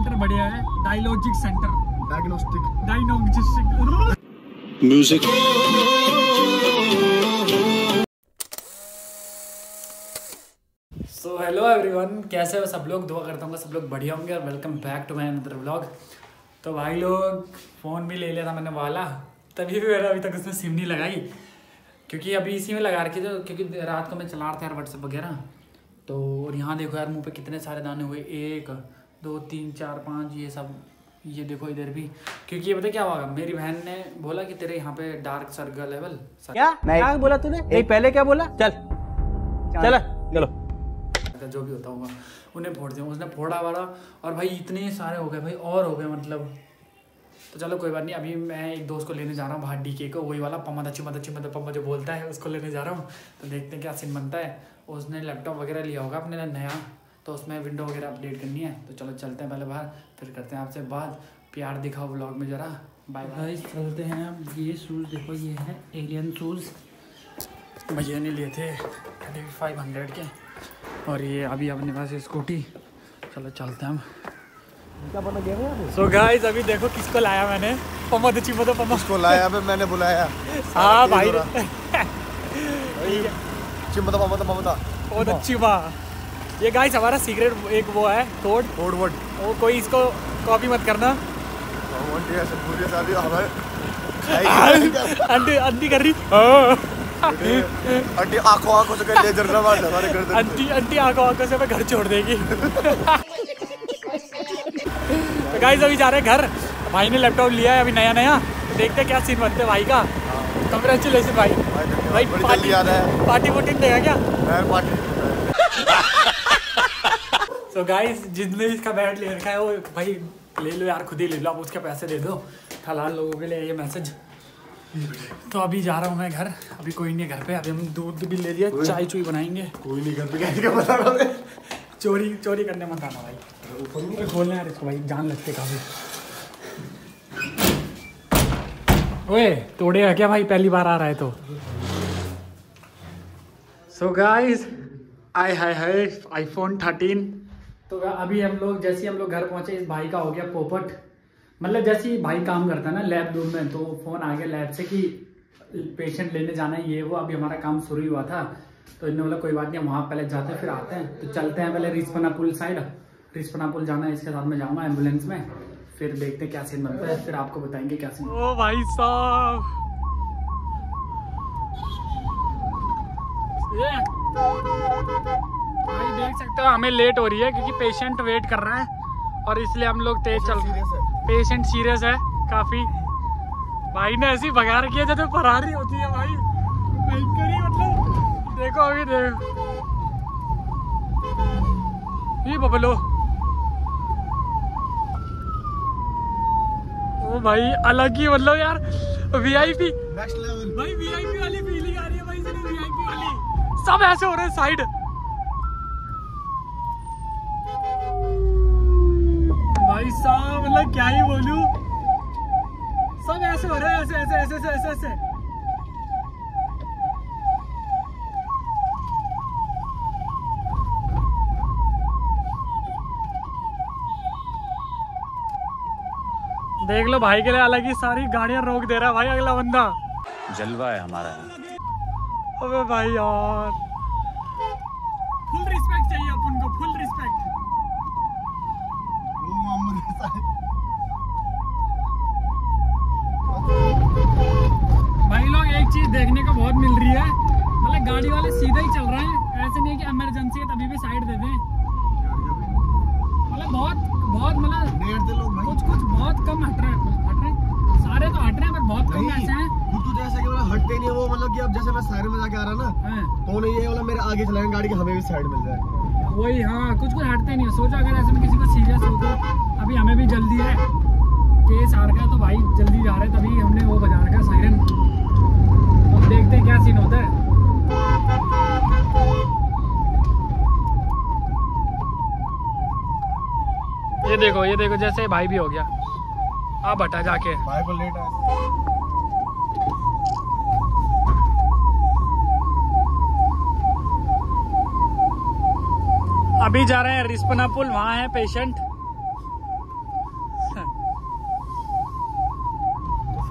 Centre बढ़िया है। Dialogic centre diagnostic डायनोजिक Music. सो हेलो एवरीवन कैसे हो सब लोग? दुआ करता हूँ सब लोग बढ़िया होंगे और welcome back to my another vlog तो भाई लोग फ़ोन भी ले लिया था मैंने वाला। तभी भी मेरा अभी तक उसने सिम नहीं लगाई। क्योंकि अभी इसी में लगा रखी थी क्योंकि रात को मैं चला रहा था यार व्हाट्सएप वगैरह। तो और यहाँ देखो यार मुँह पे कितने सारे दाने हुए। एक दो तीन चार पाँच ये सब ये देखो इधर भी। क्योंकि ये पता क्या हुआ? मेरी बहन ने बोला कि तेरे यहाँ पे डार्क सर्कल है बल क्या? क्या बोला तूने? नहीं पहले क्या बोला? चल। चल। चलो जो भी होता होगा उन्हें फोड़ दिया। उसने फोड़ा वाला और भाई इतने सारे हो गए भाई और हो गए मतलब। तो चलो कोई बात नहीं अभी मैं एक दोस्त को लेने जा रहा हूँ बाहर डी के को वही वाला पम्मा दच्ची अच्छी मतलब पम्मा जो बोलता है उसको लेने जा रहा हूँ। तो देखते हैं क्या सीन बनता है। उसने लैपटॉप वगैरह लिया होगा अपने नया। तो उसमें विंडो वगैरह अपडेट करनी है। तो चलो चलते हैं पहले बाहर फिर करते हैं आपसे बात। प्यार दिखाओ ब्लॉग में ज़रा। बाय बाय चलते हैं अब। ये शूज़ देखो ये है एलियन शूज़ भैया ने लिए थे थर्टी फाइव हंड्रेड के। और ये अभी अपने पास स्कूटी चलो चलते हैं हम क्या बना सो गाइस अभी देखो किसको लाया मैंने। पम्मा दची मतो पम्मा पे लाया मैंने बुलाया। हाँ भाई। चिमता वाह ये गाइस हमारा सीक्रेट एक वो है कोड कोड वर्ड वो कोई इसको कॉपी मत करना। आंटी आंटी कर रही हाँ। अंटी आँखों आँखों से कर लेजर हमारे गर्दन आंटी आंटी आँखों आँखों से मैं घर छोड़ देगी। तो गाइस अभी जा रहे हैं घर। भाई ने लैपटॉप लिया है अभी नया नया। तो देखते क्या सीन बनते भाई का। कंग्रेचुलेशन भाई। भाई रहा है। पार्टी वोटी देगा क्या? पार्टी सो गाइस जिसने इसका बैट ले रखा है वो भाई ले लो यार खुद ही ले लो आप उसके पैसे दे दो। फ़िलहाल लोगों के लिए ये मैसेज तो अभी जा रहा हूँ मैं घर। अभी कोई नहीं है घर पे। अभी हम दूध भी ले लिया चाय चुई बनाएँगे। कोई नहीं घर पे कैसे क्या बता है? चोरी चोरी करने मत आना भाई। खोलने यार इसको भाई जान लगते काफ़ी। ओए तोड़ेगा क्या भाई? पहली बार आ रहा है तो। So guys I hi hi iPhone thirteen तो अभी हम लोग, जैसे हम लोग घर पहुँचे, इस भाई का हो गया पोपट। मतलब जैसे ही भाई काम करता है ना लैब रूम में तो फ़ोन आ गया लैब से कि पेशेंट लेने जाना है, ये वो, अभी हमारा काम शुरू हुआ था। तो इन्होंने बोला, कोई बात नहीं वहाँ पहले जाते फिर आते हैं। तो चलते हैं पहले रिस्पना पुल साइड रिस्पना पुल जाना है, इसके साथ में जाऊँगा एंबुलेंस में। फिर देखते हैं क्या सीन बनता है, फिर आपको बताएँगे क्या सीन ओ भाई साहब! भाई देख सकते हो हमें लेट हो रही है क्योंकि पेशेंट वेट कर रहा है और इसलिए हम लोग तेज चल रहे हैं। पेशेंट सीरियस है काफ़ी। भाई ने ऐसी भगा रखी है जैसे फरारी होती है भाई। भयंकर मतलब। देखो अभी देखो। ये बबलो। ओ भाई अलग ही मतलब यार। वीआईपी नेक्स्ट लेवल भाई वीआईपी वाली फीलिंग आ रही है भाई वीआईपी वाली। सब ऐसे हो रहे हैं साइड भाई मतलब क्या ही बोलूँ? सब ऐसे हो रहे हैं ऐसे ऐसे ऐसे ऐसे ऐसे ऐसे। देख लो भाई के लिए अलग ही सारी गाड़ियाँ रोक दे रहा है भाई अगला बंदा। जलवा है हमारा। अबे भाई यार फुल रिस्पेक्ट चाहिए अपन को फुल रिस्पेक्ट भाई लोग एक चीज़ देखने को बहुत मिल रही है। मतलब गाड़ी वाले सीधा ही चल रहे हैं। ऐसे नहीं है कि इमरजेंसी है तभी भी साइड दे दें। मतलब बहुत बहुत मतलब भाई। कुछ कुछ बहुत कम हट रहे हैं। हट रहे हैं। सारे तो हट रहे हैं पर बहुत कम ऐसे हैं। तू तो जैसे कि मतलब हटते नहीं है वो मतलब कि अब जैसे मैं साइड में जाके आ रहा ना तो उन्हें ये वाला मेरे आगे चलाएँगे गाड़ी की हमें भी साइड मिल जाए। वही हाँ कुछ कुछ हटते नहीं है। सोचो अगर ऐसे में किसी को सीरियस हो तो अभी हमें भी जल्दी है। केस आ रखा है तो भाई जल्दी जा रहे हैं तभी हमने वो बजा रखा है अब देखते हैं क्या सीन होता है। ये देखो ये देखो जैसे भाई भी हो गया। आप हटा जाके। भाई को लेट आया। अभी जा रहे हैं रिस्पना पुल वहाँ है पेशेंट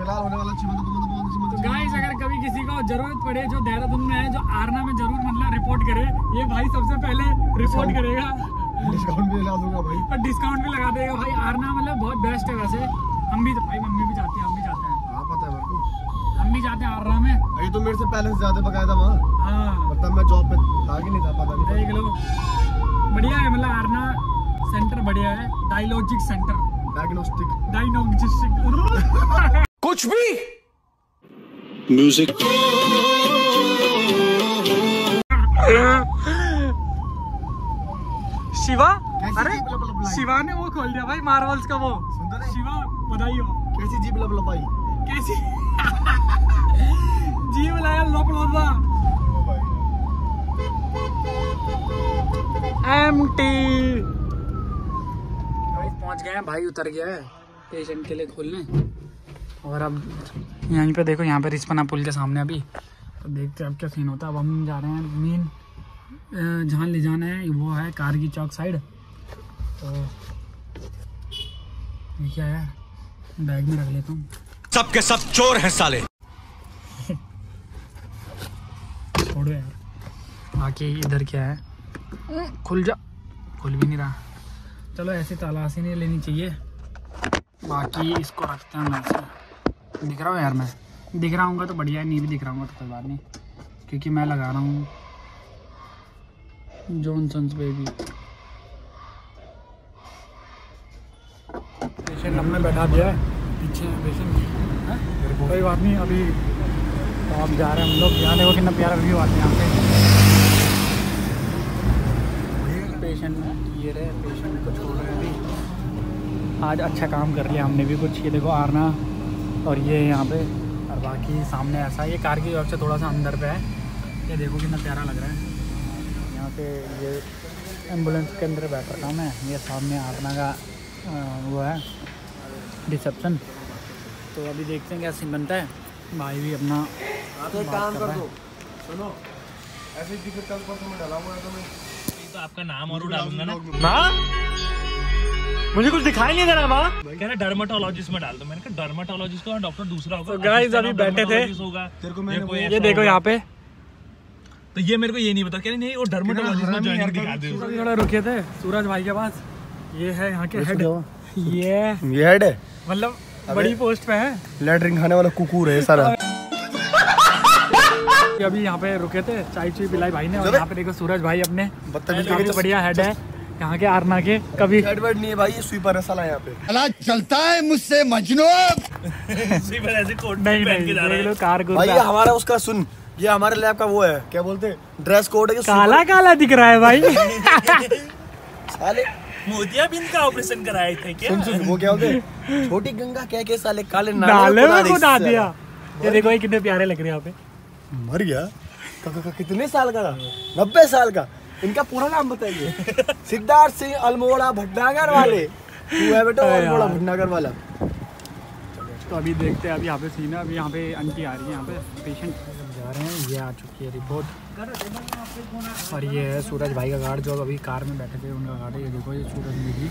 होने वाला चिमन तो मतलब चिमन तो गाइस अगर कभी किसी को ज़रूरत पड़े जो देहरादून में है जो आरना में ज़रूर मतलब रिपोर्ट करे। ये भाई सबसे पहले रिपोर्ट करेगा। डिस्काउंट भी ला दूँगा भाई। और डिस्काउंट भी लगा देगा भाई। आरना मतलब बहुत बेस्ट है वैसे। हम भी भाई मम्मी भी जाती है हम भी जाते हैं। हाँ पता है मेरे को। हम भी जाते हैं आरना में। अभी तो मेरे से पहले से ज़्यादा बकाया था। वहाँ हाँ मतलब मैं जॉब पे था कि नहीं था पता नहीं। देख लो। बढ़िया है मतलब आरना सेंटर बढ़िया है। डायलॉजिक सेंटर डायग्नोस्टिक डायनोजिक कुछ भी। म्यूज़िक शिवा? अरे जीप? शिवा ने वो खोल दिया भाई मार्वल्स का वो। शिवा बधाई हो। कैसी जीप लब लपाई कैसी? जीव लाया लोप लोपा एम टी। पहुँच गए हैं भाई उतर गया है। पेशेंट के लिए खोलने। और अब यहीं पे देखो यहाँ पे रिस्पना पुल के सामने अभी। तो देखते हैं अब क्या सीन होता है। अब हम जा रहे हैं मेन जहाँ ले जाना है वो है कारगी चौक साइड तो ये क्या है? बैग में रख लेता हूँ। सबके सब चोर हैं साले। छोड़ो यार। बाकी इधर क्या है? खुल जा। खुल भी नहीं रहा। चलो ऐसे तलाशी नहीं लेनी चाहिए। बाकी इसको रखते हैं मैं दिख रहा हूँ यार मैं। दिख रहा हूँ तो बढ़िया नहीं भी दिख रहा हूँ तो कोई बात नहीं। क्योंकि मैं लगा रहा हूँ जॉनसन्स बेबी पेशेंट हमने बैठा दिया है। पीछे पेशेंट कोई बात नहीं, अभी तो आप जा रहे हैं हम लोग। यहाँ देखो कितना प्यारा व्यू आते हैं यहाँ पे। पेशेंट ये रहे पेशेंट को छोड़ रहे हैं अभी। आज अच्छा काम कर लिया हमने भी कुछ। ये देखो आरना। और ये यहाँ पे और बाकी सामने ऐसा ये कार की वजह से थोड़ा सा अंदर पे है। ये देखो कितना प्यारा लग रहा है। यहाँ पे ये एंबुलेंस के अंदर बैठ रखा मैं। ये सामने आरना का वो है रिसेप्शन तो अभी देखते हैं क्या सीन बनता है। भाई भी अपना तो काम कर कर दो। सुनो ऐसे ही टिकट कल परसों में डाला हुआ है तो मैं तो आपका नाम और डालूँगा ना। मुझे कुछ दिखाई नहीं दे रहा माँ। कह रहा डर्माटोलॉजिस्ट में डाल दो। मैंने कहा डर्माटोलॉजिस्ट का डॉक्टर दूसरा होगा तो guys, अभी बैठे थे। तेरे को मैंने ये देखो यहाँ पे। तो ये मेरे को ये नहीं पता। कह रही नहीं वो डर्माटोलॉजिस्ट में हरामी दिखा दे। थोड़ा रुके थे सूरज भाई के पास। ये है यहाँ के हेड ये ये हेड है? मतलब बड़ी पोस्ट पे है। लैटरिन खाने वाला कुकुर है सारा। अभी यहाँ पे रुके थे चाय चुई पिलाई भाई ने और यहाँ पे देखो सूरज भाई अपने। बढ़िया हेड है। यहाँ के आरना के? कभी। हेड वेड नहीं है भाई ये स्वीपर है साला यहाँ पे। चलता है मुझसे मजनू इसी पर ऐसे कोट नहीं पहन नहीं के जा रहा देख लो है कार भाई ये हमारा उसका सुन। ये हमारे लैब का वो है क्या बोलते हैं? ड्रेस कोड है काला काला दिख रहा है भाई। साले मोतियाबिंद का ऑपरेशन कराए थे क्या? सुन सुन वो क्या बोलते हैं? छोटी गंगा क्या क्या साले काले नाले में खुदा दिया। ये देखो ये कितने प्यारे लग रहे हैं यहाँ पे। मर गया। क- क- क- कितने साल का? था नब्बे साल का। इनका पूरा नाम बताइए। सिद्धार्थ सिंह अल्मोड़ा भटनागर वाले। तू है बेटा अल्मोड़ा भटनागर वाला। तो अभी देखते हैं अभी यहाँ पे सीन है अभी यहाँ पे आंटी आ रही है यहाँ पे पेशेंट जा रहे हैं ये आ चुकी है रिपोर्ट और ये है सूरज भाई का गार्ड जो अभी कार में बैठे थे उनका गार्ड है। ये देखो ये सूरज मेरी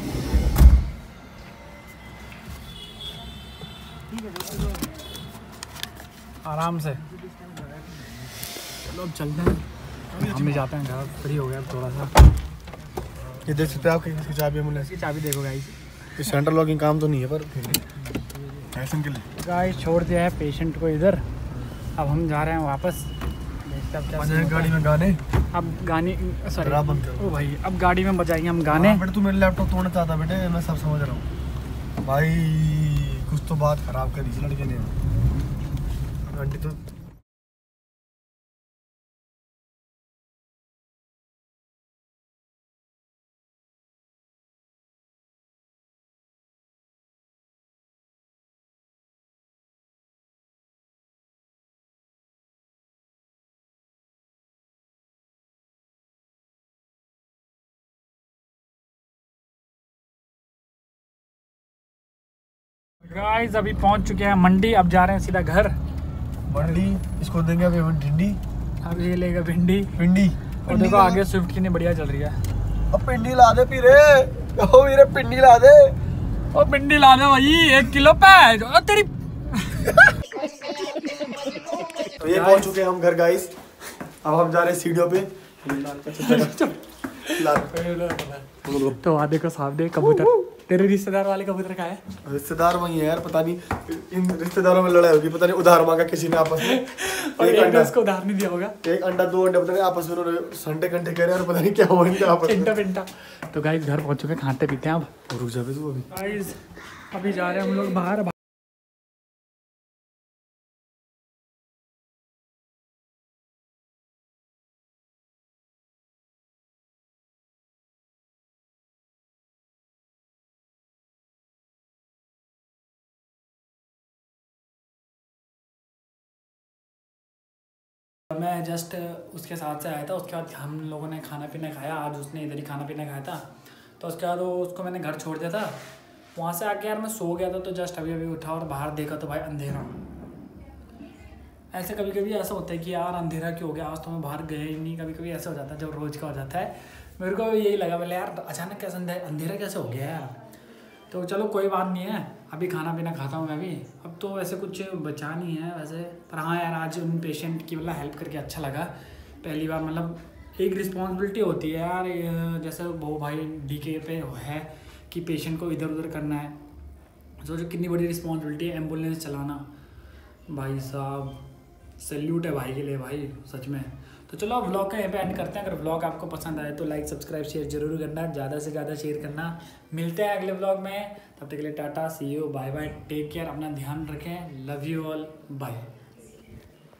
आराम से। चलो अब चलते हैं। हम भी जाते हैं घर फ्री हो गया अब थोड़ा सा। ये देख सकते हैं आप किसकी चाबी है मुन्ना इसकी चाबी देखो गाइस ये सेंटर लॉकिंग काम तो नहीं है पर फ़ैशन के लिए। गाइस छोड़ दिया है पेशेंट को इधर। अब हम जा रहे हैं वापस। गाड़ी में गाने। अब गाने सॉरी ओ भाई अब गाड़ी में बजाएँगे हम गाने। हाँ, बेटा तू मेरा लैपटॉप तोड़ना चाहता बेटे। मैं सब समझ रहा हूँ। भाई कुछ तो बात खराब करी इस लड़के ने। आंटी तो गाइस अभी पहुँच चुके हैं मंडी अब जा रहे हैं सीधा घर। मंडी इसको देंगे अभी भिंडी। अब ये लेगा भिंडी। पिंडी और देखो आगे स्विफ्ट कितनी बढ़िया चल रही है। अब पिंडी ला दे पीरे। ओ वीरे पिंडी ला दे। ओ भिंडी ला दे भाई एक किलो पे ओ तेरी तो ये पहुँच चुके हैं हम घर गाइस अब हम जा रहे हैं सीढ़ियों पे। लाल का चक्कर लाल तो वहाँ देखो साहब देख कबूतर। तेरे रिश्तेदार वाले कबूतर का है? रिश्तेदार वही है यार पता नहीं इन रिश्तेदारों में लड़ाई होगी पता नहीं उधार मांगा किसी ने आपस में। और एक अंडा उसको उधार नहीं दिया होगा। एक अंडा दो अंडे पता नहीं आपस में उन्होंने संडे कंडे कह रहे हैं और पता नहीं क्या हुआ इनका आपस में। पिंटा पिंटा तो गाइस घर पहुँच चुके खाते पीते हैं अब। रुक जा तू अभी। गाइस अभी जा रहे हैं हम लोग बाहर मैं जस्ट उसके साथ से आया था, उसके बाद हम लोगों ने खाना पीना खाया, आज उसने इधर ही खाना पीना खाया था। तो उसके बाद वो उसको मैंने घर छोड़ दिया था। वहाँ से आके यार मैं सो गया था तो जस्ट अभी अभी उठा और बाहर देखा तो भाई अंधेरा। ऐसे कभी कभी ऐसा होता है कि यार अंधेरा क्यों हो गया? आज तो मैं बाहर गया ही नहीं। कभी कभी ऐसा हो जाता है जब रोज़ का हो जाता है। मेरे को यही लगा, बोले यार अचानक कैसे अंधेरा कैसे हो गया यार? तो चलो कोई बात नहीं है। अभी खाना पीना खाता हूँ मैं भी। अब तो वैसे कुछ बचा नहीं है वैसे। पर हाँ यार, आज उन पेशेंट की मतलब हेल्प करके अच्छा लगा। पहली बार मतलब एक रिस्पॉन्सिबिलिटी होती है यार जैसे वो भाई डी के पे है कि पेशेंट को इधर उधर करना है। सोचो कितनी बड़ी रिस्पॉन्सिबिलिटी है एंबुलेंस चलाना। भाई साहब सैल्यूट है भाई के लिए भाई, सच में। तो चलो अब ब्लॉग का यहाँ पे एंड करते हैं। अगर ब्लॉग आपको पसंद आए तो लाइक सब्सक्राइब शेयर ज़रूर करना। ज़्यादा से ज़्यादा शेयर करना। मिलते हैं अगले ब्लॉग में। तब तक के लिए ta ta see you bye bye take care अपना ध्यान रखें। Love you all bye